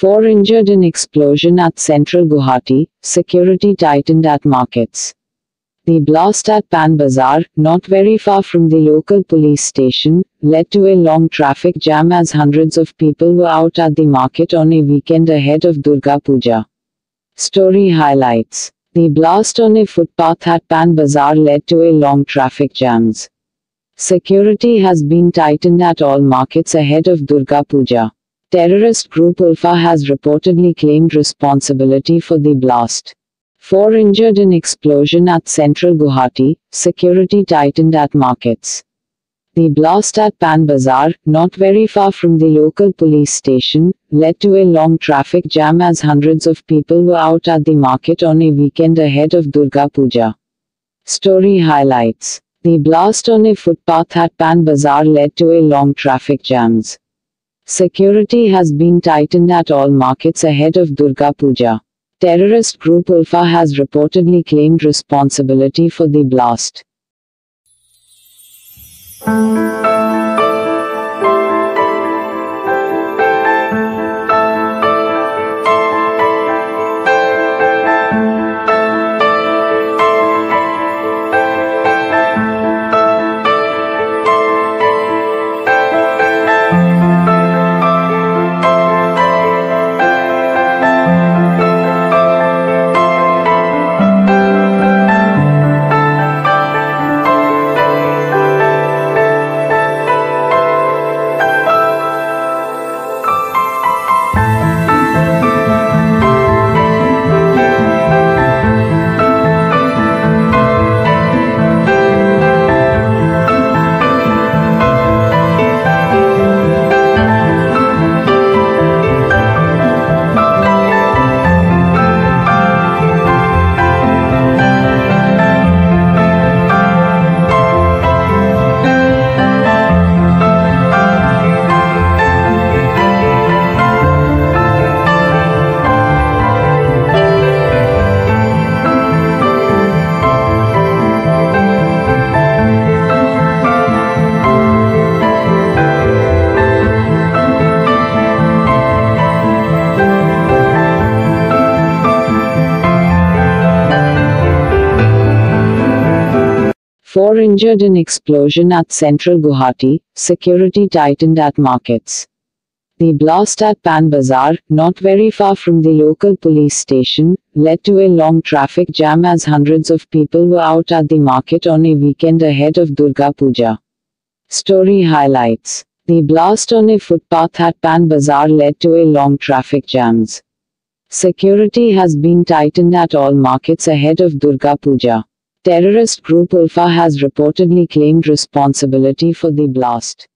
Four injured in explosion at central Guwahati, security tightened at markets. The blast at Pan Bazaar, not very far from the local police station, led to a long traffic jam as hundreds of people were out at the market on a weekend ahead of Durga Puja. Story highlights The blast on a footpath at Pan Bazaar led to a long traffic jams. Security has been tightened at all markets ahead of Durga Puja. Terrorist group Ulfa has reportedly claimed responsibility for the blast. Four injured in explosion at central Guwahati, security tightened at markets. The blast at Pan Bazaar, not very far from the local police station, led to a long traffic jam as hundreds of people were out at the market on a weekend ahead of Durga Puja. Story highlights The blast on a footpath at Pan Bazaar led to a long traffic jams. Security has been tightened at all markets ahead of Durga Puja. Terrorist group Ulfa has reportedly claimed responsibility for the blast. Four injured in explosion at central Guwahati, security tightened at markets. The blast at Pan Bazaar, not very far from the local police station, led to a long traffic jam as hundreds of people were out at the market on a weekend ahead of Durga Puja. Story highlights The blast on a footpath at Pan Bazaar led to a long traffic jams. Security has been tightened at all markets ahead of Durga Puja. Terrorist group Ulfa has reportedly claimed responsibility for the blast.